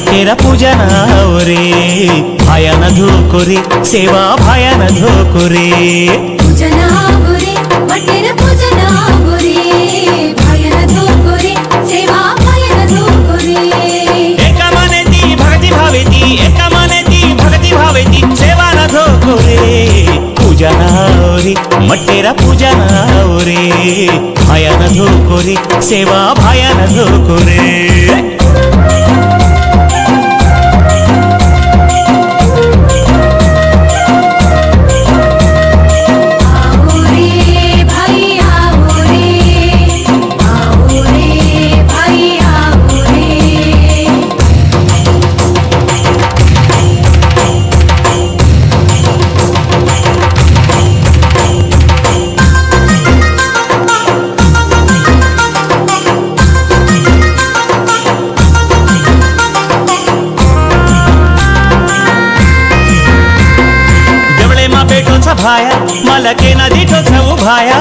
మట్టెర పూజనావరే భయన ధూకురి సేవా భయన ధూకురే. పూజనావరే మట్టెర పూజనావరే భయన ధూకురి సేవా భయన ధూకురి. ఏకమనేతి భక్తి భావేతి ఏకమనేతి భక్తి భావేతి సేవాన ధూకురే. పూజనావరి మట్టెర పూజనావరే భయన ధూకురి సేవా భయన ధూకురే. भाया। मल के न दिठो छऊ भाया।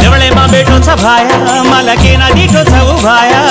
देवळे मा बेठो सभाया मलके न दिठो छऊ भाया।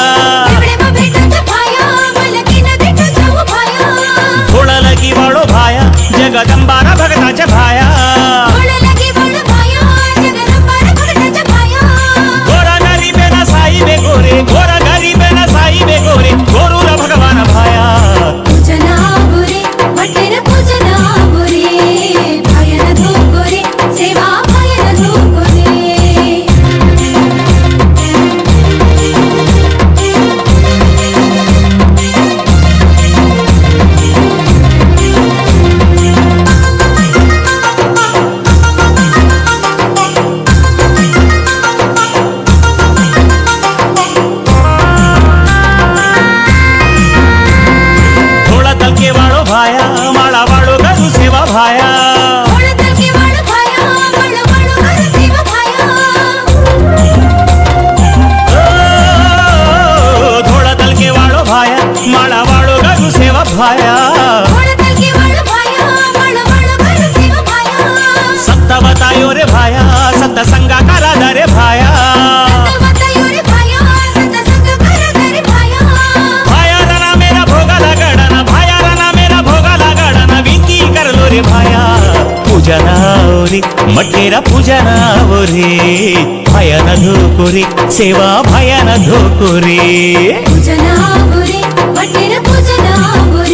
ಮಟ್ಟಿರ ಪೂಜನಾವುರಿ ಭಯನ ಧೂಕುರಿ ಸೇವಾ ಭಯನ ಧೂಕುರಿ ಪೂಜನಾವುರಿ ಮಟ್ಟಿರ ಪೂಜನಾವುರಿ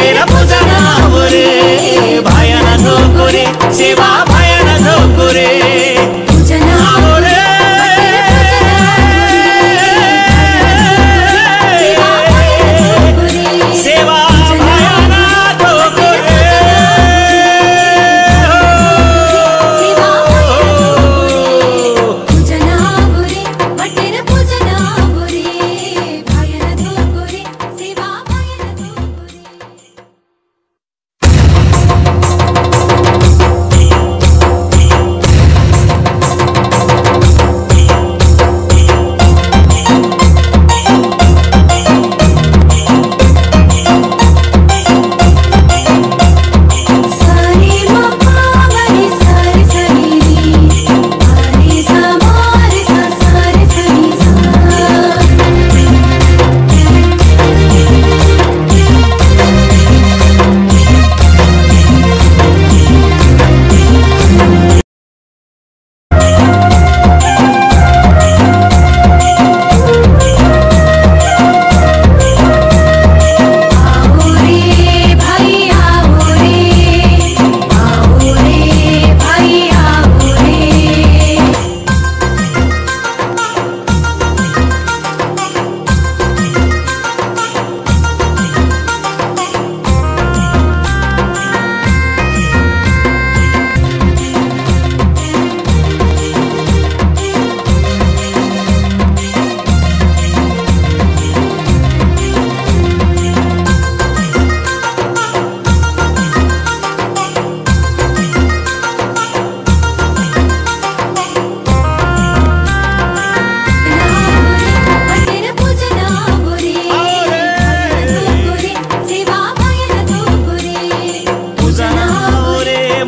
तेरा पूजना होरे भायना ठोकुरे सेवा भायना ठोकुरे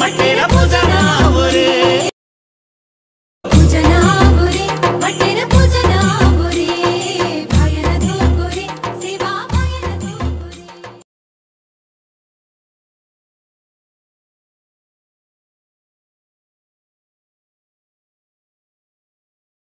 Bailera.